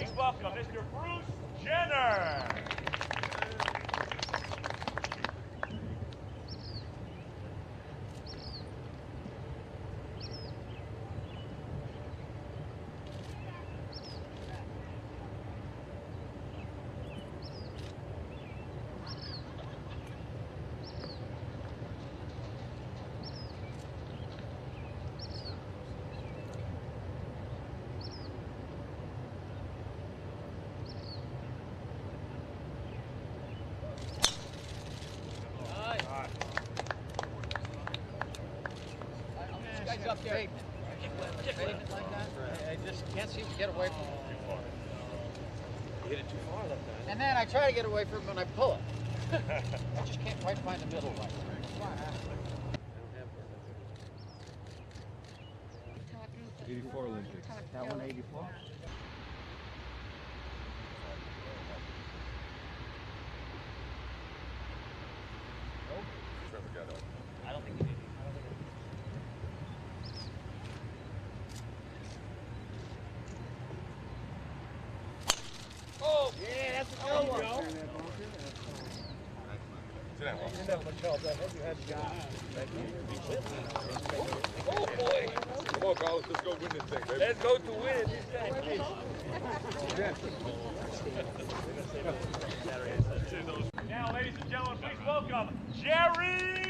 please welcome Mr. Bruce Jenner. Up there. Pavement like that. I I just can't seem to get away from it. You hit it too far that time. And then I try to get away from it when I pull it. I just can't quite find the middle right. Come on, Adam. 84 Olympics. That one 84? I don't think Yeah, that's a good one. Come on, Carlos, let's go win this thing, baby. Let's go to win this please. Now, ladies and gentlemen, please welcome Jerry